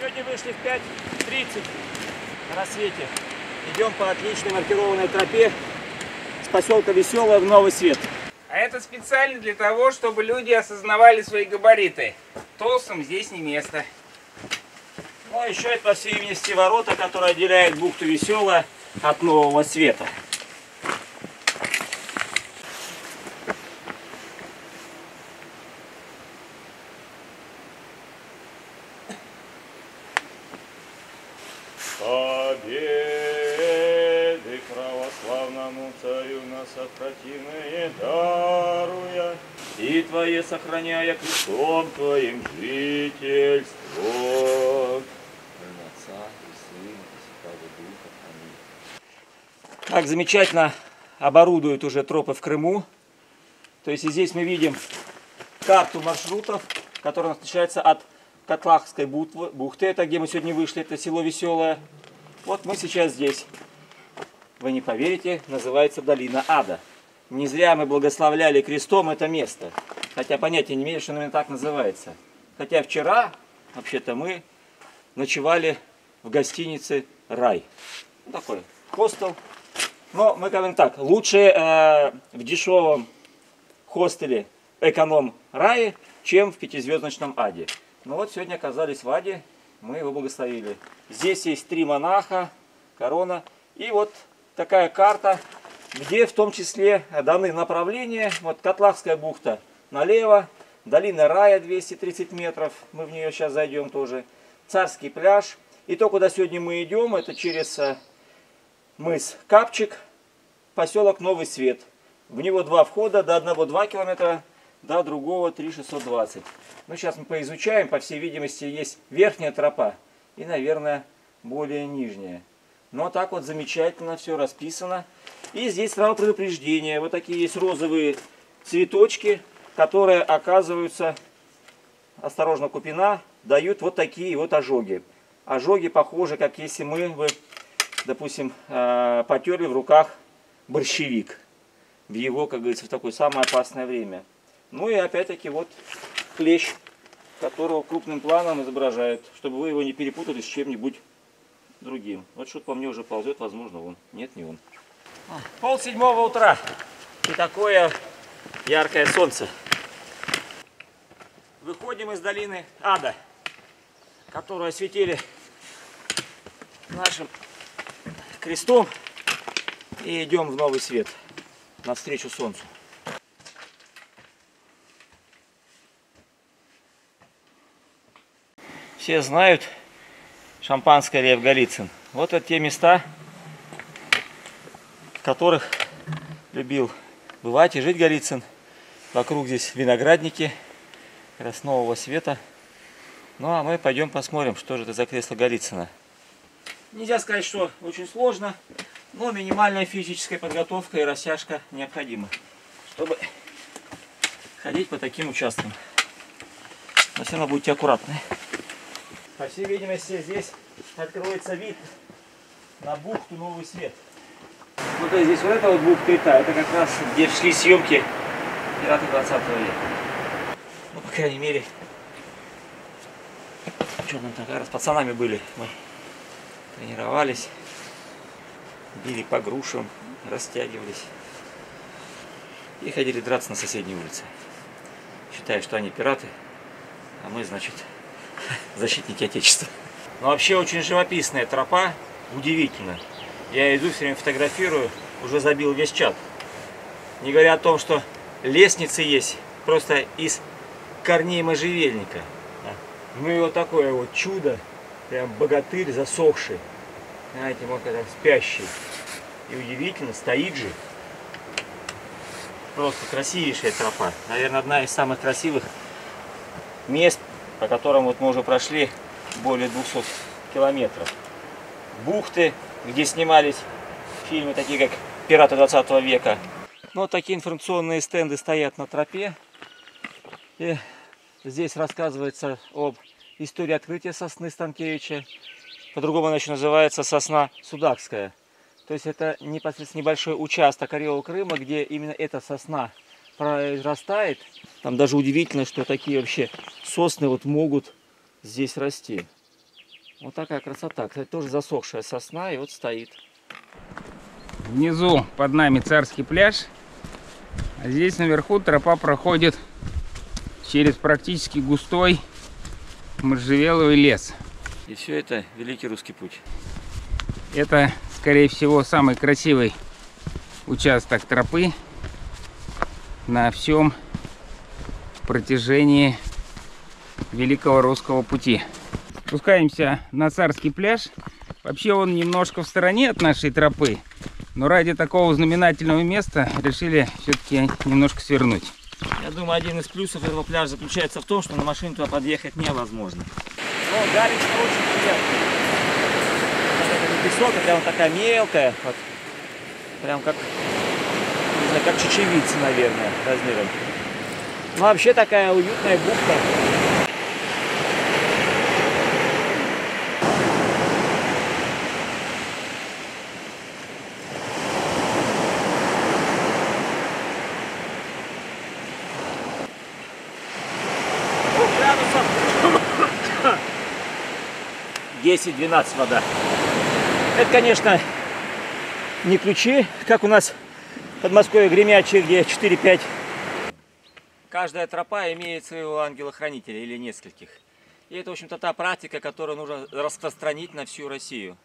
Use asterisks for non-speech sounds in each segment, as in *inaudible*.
Сегодня вышли в 5.30 на рассвете. Идем по отличной маркированной тропе с поселка Веселое в Новый Свет. А это специально для того, чтобы люди осознавали свои габариты. Толстым здесь не место. Ну, а еще это, по всей видимости, ворота, которые отделяют бухту Веселая от Нового Света. Победы православному царю нас опротивные даруя, и Твое сохраняя крестом Твоим жительство. Отца и Сына и Святого Духа. Аминь. Как замечательно оборудуют уже тропы в Крыму. То есть и здесь мы видим карту маршрутов, которая начинается от Котлахской бухты, это где мы сегодня вышли, это село Веселое. Вот мы сейчас здесь. Вы не поверите, называется Долина Ада. Не зря мы благословляли крестом это место. Хотя понятия не имею, что именно так называется. Хотя вчера, вообще-то, мы ночевали в гостинице «Рай». Ну, такой хостел. Но мы говорим так, лучше э, в дешевом хостеле эконом-рае, чем в пятизвездочном аде. Ну вот сегодня оказались в аде, мы его благословили. Здесь есть три монаха, корона и вот такая карта, где в том числе даны направления. Вот Котлахская бухта налево, долина рая 230 метров, мы в нее сейчас зайдем тоже. Царский пляж. И то, куда сегодня мы идем, это через э, мыс Капчик, поселок Новый Свет. В него два входа, до одного 2 километра, до другого 3,620. Ну, сейчас мы поизучаем, по всей видимости, есть верхняя тропа и, наверное, более нижняя. Но так вот замечательно все расписано. И здесь сразу предупреждение. Вот такие есть розовые цветочки, которые оказываются, осторожно купина, дают вот такие вот ожоги. Ожоги похожи, как если мы, бы, допустим, э, потерли в руках борщевик. В его, как говорится, в такое самое опасное время. Ну и опять-таки вот клещ, которого крупным планом изображают, чтобы вы его не перепутали с чем-нибудь другим. Вот что-то по мне уже ползет, возможно, он. Нет, не он. Пол седьмого утра. И такое яркое солнце. Выходим из долины Ада, которую осветили нашим крестом. И идем в новый свет, навстречу солнцу. Все знают шампанское Лев Голицын. Вот это те места, в которых любил бывать и жить Голицын. Вокруг здесь виноградники краснового света. Ну а мы пойдем посмотрим, что же это за кресло Голицына. Нельзя сказать, что очень сложно, но минимальная физическая подготовка и растяжка необходима, чтобы ходить по таким участкам. Но все равно будьте аккуратны. По всей видимости, здесь откроется вид на бухту Новый Свет. Вот здесь вот эта вот бухта и та, это как раз где шли съемки пираты 20 века. Ну, по крайней мере, что нам так, раз с пацанами были, мы тренировались, били по грушам, растягивались и ходили драться на соседней улице. Считая, что они пираты, а мы, значит, защитники Отечества. Но вообще очень живописная тропа, удивительно. Я иду, все время фотографирую, уже забил весь чат. Не говоря о том, что лестницы есть просто из корней можжевельника. Ну и вот такое вот чудо, прям богатырь засохший. Знаете, вот когда спящий. И удивительно, стоит же. Просто красивейшая тропа. Наверное, одна из самых красивых мест, по которым вот мы уже прошли более 200 километров. Бухты, где снимались фильмы такие как «Пираты 20 века». Ну, вот такие информационные стенды стоят на тропе. И здесь рассказывается об истории открытия сосны Станкевича. По-другому она еще называется сосна Судакская. То есть это непосредственно небольшой участок Орела Крыма, где именно эта сосна произрастает. Там даже удивительно, что такие вообще сосны вот могут здесь расти. Вот такая красота. Кстати, тоже засохшая сосна и вот стоит. Внизу под нами царский пляж. А здесь наверху тропа проходит через практически густой можжевеловый лес. И все это Великий Русский Путь. Это, скорее всего, самый красивый участок тропы на всем протяжении Великого Русского пути. Спускаемся на Царский пляж. Вообще он немножко в стороне от нашей тропы, но ради такого знаменательного места решили все-таки немножко свернуть. Я думаю, один из плюсов этого пляжа заключается в том, что на машине туда подъехать невозможно. Но галечка очень приятная. Это не песок, а прям такая мелкая. Вот. Прям как, знаю, как чечевица, наверное, размером. Ну, вообще такая уютная бухта. градусов 10-12 вода. Это, конечно, не ключи, как у нас Подмосковье гремячие, где 4-5. Каждая тропа имеет своего ангела-хранителя или нескольких. И это, в общем-то, та практика, которую нужно распространить на всю Россию.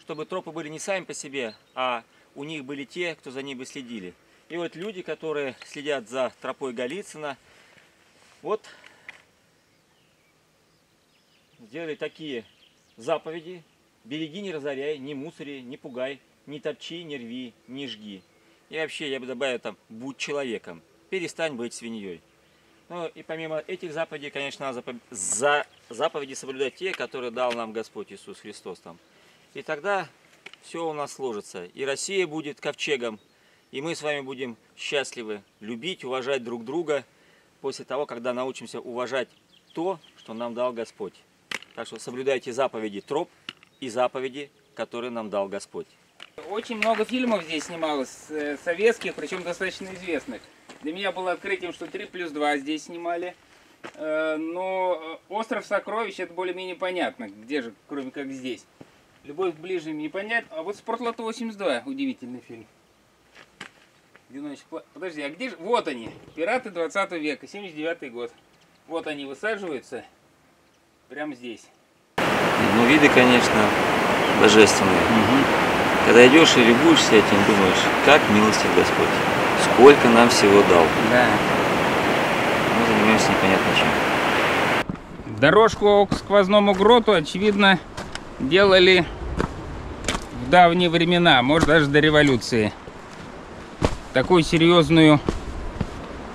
Чтобы тропы были не сами по себе, а у них были те, кто за ними следили. И вот люди, которые следят за тропой Голицына, вот сделали такие заповеди. Береги, не разоряй, не мусори, не пугай, не топчи, не рви, не жги. И вообще, я бы добавил там, будь человеком, перестань быть свиньей. Ну и помимо этих заповедей, конечно, надо за заповеди соблюдать те, которые дал нам Господь Иисус Христос там. И тогда все у нас сложится. И Россия будет ковчегом, и мы с вами будем счастливы, любить, уважать друг друга после того, когда научимся уважать то, что нам дал Господь. Так что соблюдайте заповеди троп и заповеди, которые нам дал Господь. Очень много фильмов здесь снималось, э, советских, причем достаточно известных. Для меня было открытием, что 3 плюс 2 здесь снимали. Э, Но э, «Остров сокровищ» это более-менее понятно, где же, кроме как здесь. «Любовь к ближним» непонятно. А вот «Спортлото 82» удивительный фильм. Подожди, а где же? Вот они, «Пираты 20 века», 79 год. Вот они высаживаются прямо здесь. Ну, виды, конечно, божественные. Когда идешь и любуешься этим, думаешь, как милостив Господь. Сколько нам всего дал. Да. Мы занимаемся непонятно чем. Дорожку к сквозному гроту, очевидно, делали в давние времена, может даже до революции. Такую серьезную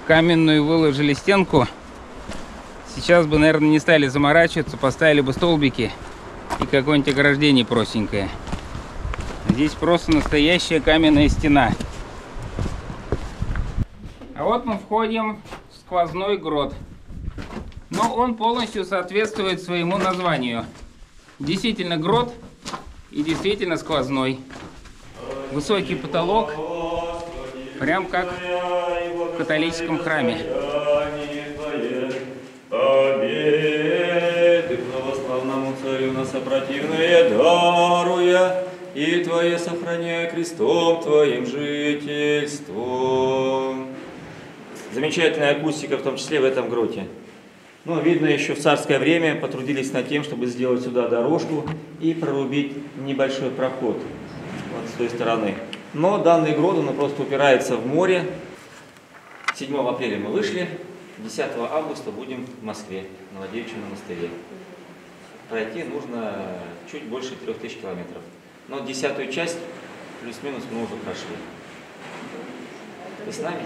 каменную выложили стенку. Сейчас бы, наверное, не стали заморачиваться, поставили бы столбики и какое-нибудь ограждение простенькое. Здесь просто настоящая каменная стена. А вот мы входим в сквозной грот. Но он полностью соответствует своему названию. Действительно грот и действительно сквозной. Высокий потолок, прям как в католическом храме. Победы православному царю на и Твое сохраняя крестом Твоим жительством. Замечательная акустика, в том числе в этом гроте. Ну, видно, еще в царское время потрудились над тем, чтобы сделать сюда дорожку и прорубить небольшой проход вот с той стороны. Но данный грот, он просто упирается в море. 7 апреля мы вышли, 10 августа будем в Москве, в Новодевичьем монастыре. Пройти нужно чуть больше 3000 километров. Но десятую часть, плюс-минус, мы уже прошли. Вы с нами?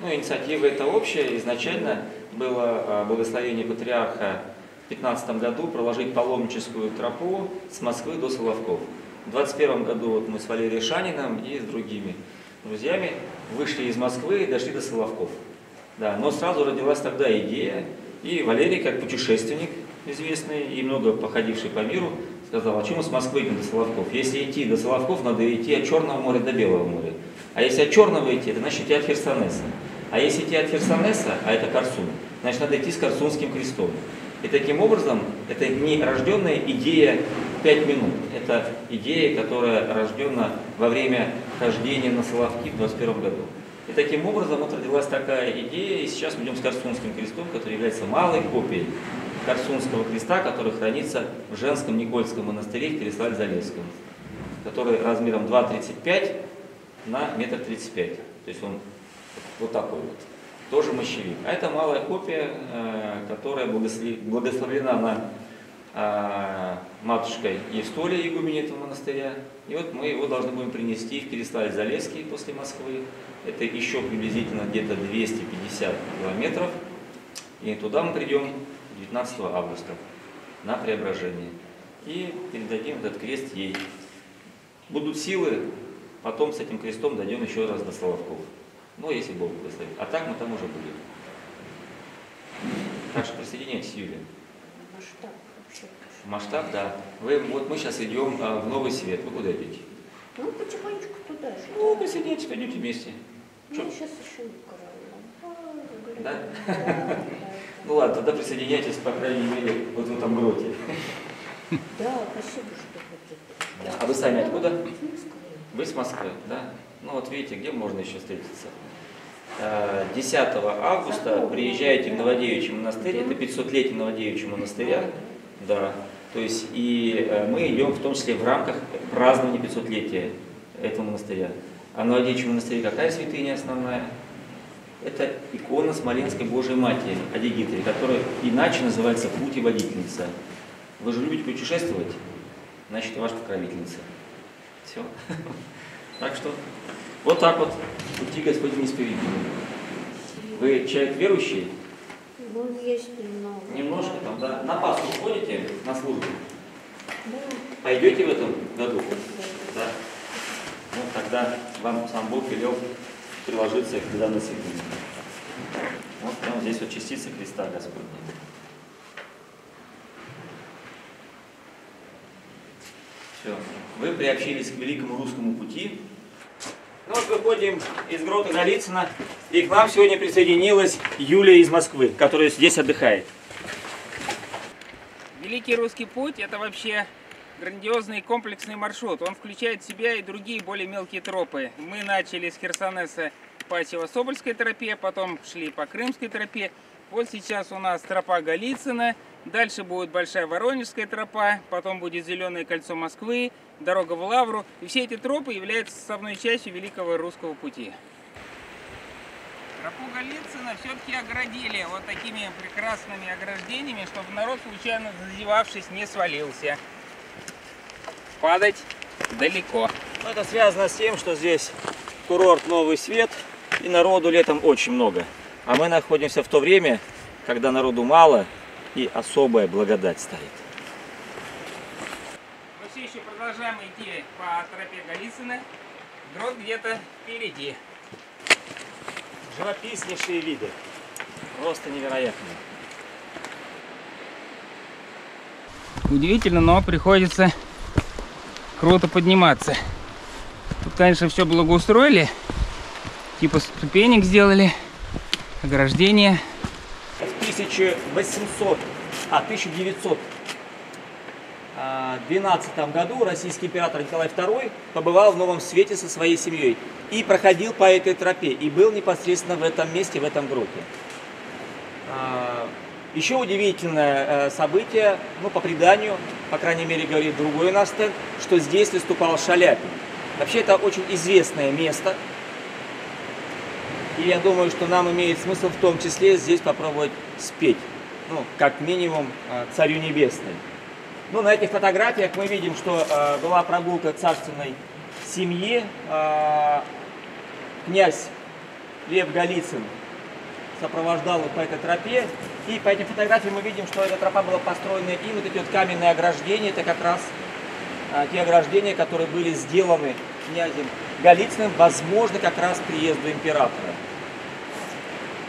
Ну, инициатива это общая. Изначально было а, благословение патриарха в 15 году проложить паломническую тропу с Москвы до Соловков. В 21 году вот мы с Валерием Шаниным и с другими друзьями вышли из Москвы и дошли до Соловков. Да, но сразу родилась тогда идея, и Валерий, как путешественник известный и много походивший по миру, сказал, а чем мы с Москвы идем до Соловков? Если идти до Соловков, надо идти от Черного моря до Белого моря. А если от Черного идти, это значит идти от Херсонеса. А если идти от Херсонеса, а это Корсун, значит надо идти с Корсунским крестом. И таким образом, это не рожденная идея 5 минут. Это идея, которая рождена во время хождения на Соловки в 21 году. И таким образом вот родилась такая идея, и сейчас мы идем с Корсунским крестом, который является малой копией Корсунского креста, который хранится в женском Никольском монастыре в Переславле-Залесском, который размером 2,35 на метр тридцать пять. То есть он вот такой вот. Тоже мощевик. А это малая копия, э, которая благословлена на э, матушкой Евстолия, игумене этого монастыря. И вот мы его должны будем принести в Переславль-Залесский после Москвы. Это еще приблизительно где-то 250 километров. И туда мы придем 19 августа на преображение. И передадим этот крест ей. Будут силы, потом с этим крестом дойдем еще раз до Соловков. Ну, если Бог благословит. А так мы там уже будем. Так что присоединяйтесь, Юлия. Масштаб вообще. Масштаб, да. Вы, вот мы сейчас идем а, в Новый Свет. Вы куда идете? Ну, потихонечку туда же. Ну, присоединяйтесь, пойдемте вместе. Ну, сейчас еще не Да? Ну ладно, тогда присоединяйтесь, по крайней мере, вот в этом гроте. Да, спасибо, что хотите. А вы сами откуда? Вы с Москвы, да? Ну вот видите, где можно еще встретиться? 10 э, августа приезжаете в Новодевичий монастырь, это 500-летие Новодевичьего монастыря, да, то есть и э, мы идем в том числе в рамках празднования 500-летия этого монастыря. А Новодевичий монастырь какая святыня основная? Это икона Смоленской Божией Матери, Адигитри, которая иначе называется путеводительница. Вы же любите путешествовать, значит, ваша покровительница. Все. *laughs* Так что вот так вот пути Господь неисповедимый. Вы человек верующий? Ну, есть немного. Немножко там, да? На Пасху ходите на службу? Да. Пойдете в этом году? Да. Ну, тогда вам сам Бог велел приложиться к данной святыне. Здесь вот частица креста Господня. Все. Вы приобщились к великому русскому пути. Ну вот выходим из грота Голицына, и к нам сегодня присоединилась Юлия из Москвы, которая здесь отдыхает. Великий русский путь – это вообще грандиозный комплексный маршрут. Он включает в себя и другие более мелкие тропы. Мы начали с Херсонеса по Севастобольской тропе, потом шли по Крымской тропе. Вот сейчас у нас тропа Голицына – Дальше будет Большая Воронежская тропа, потом будет Зеленое кольцо Москвы, дорога в Лавру. И все эти тропы являются составной частью Великого Русского пути. Тропу Голицына все-таки оградили вот такими прекрасными ограждениями, чтобы народ, случайно зазевавшись, не свалился. Падать далеко. Это связано с тем, что здесь курорт Новый Свет, и народу летом очень много. А мы находимся в то время, когда народу мало, и особая благодать стоит. Мы все еще продолжаем идти по тропе Голицына. Грот где-то впереди. Живописнейшие виды. Просто невероятные. Удивительно, но приходится круто подниматься. Тут, конечно, все благоустроили. Типа ступенек сделали, ограждение. 1800, а 1912 а, году российский император Николай II побывал в Новом Свете со своей семьей и проходил по этой тропе, и был непосредственно в этом месте, в этом гроте. А, еще удивительное э, событие, ну, по преданию, по крайней мере, говорит другой наш что здесь выступал Шаляпин. Вообще, это очень известное место, и я думаю, что нам имеет смысл в том числе здесь попробовать спеть. Ну, как минимум, э, Царю Небесной. Ну, на этих фотографиях мы видим, что э, была прогулка царственной семьи. Э, князь Лев Голицын сопровождал их по этой тропе. И по этим фотографиям мы видим, что эта тропа была построена и вот эти вот каменные ограждения, это как раз э, те ограждения, которые были сделаны князем Голицыным, возможно, как раз приезду императора.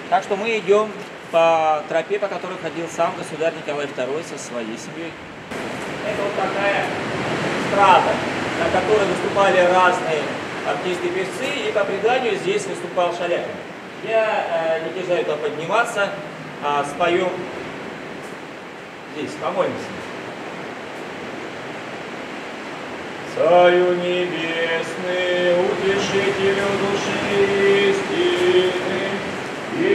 Так что мы идем по тропе, по которой ходил сам государь Николай II со своей семьей. Это вот такая страта, на которой выступали разные артисты певцы, и по преданию здесь выступал Шаляпин. Я э, не дерзаю туда подниматься, а спою Здесь, помолимся. Царю небесный, утешителю души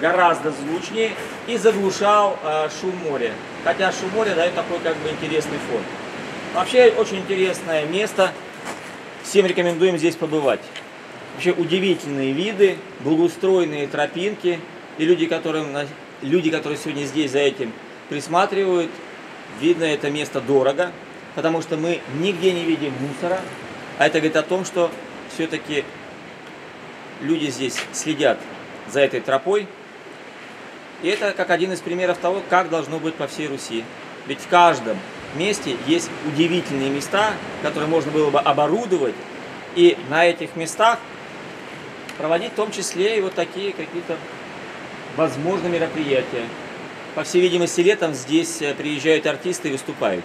гораздо звучнее и заглушал э, шум моря. Хотя шум моря дает такой как бы интересный фон. Вообще очень интересное место. Всем рекомендуем здесь побывать. Вообще удивительные виды, благоустроенные тропинки. И люди, которым, люди, которые сегодня здесь за этим присматривают, видно это место дорого, потому что мы нигде не видим мусора. А это говорит о том, что все-таки люди здесь следят за этой тропой. И это как один из примеров того, как должно быть по всей Руси. Ведь в каждом месте есть удивительные места, которые можно было бы оборудовать, и на этих местах проводить в том числе и вот такие какие-то возможные мероприятия. По всей видимости, летом здесь э, приезжают артисты и выступают.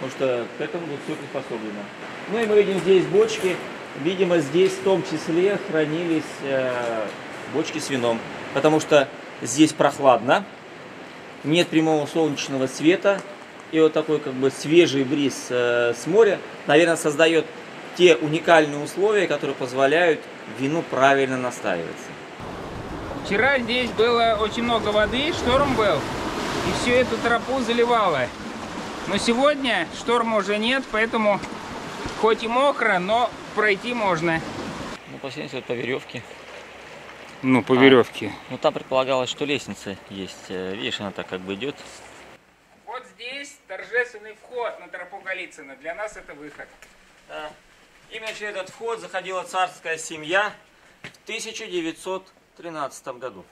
Потому что к этому тут все приспособлено. Ну и мы видим здесь бочки. Видимо, здесь в том числе хранились э, бочки с вином. Потому что здесь прохладно, нет прямого солнечного света. И вот такой как бы свежий бриз э, с моря, наверное, создает те уникальные условия, которые позволяют вину правильно настаиваться. Вчера здесь было очень много воды, шторм был, и всю эту тропу заливало. Но сегодня шторма уже нет, поэтому хоть и мокро, но пройти можно. Ну, посмотрите, вот по веревке. Ну, по А. веревке. Ну, там предполагалось, что лестница есть. Э, Видишь, она так как бы идет. Вот здесь торжественный вход на тропу Голицына. Для нас это выход. Да. Именно через этот вход заходила царская семья в 1913 году.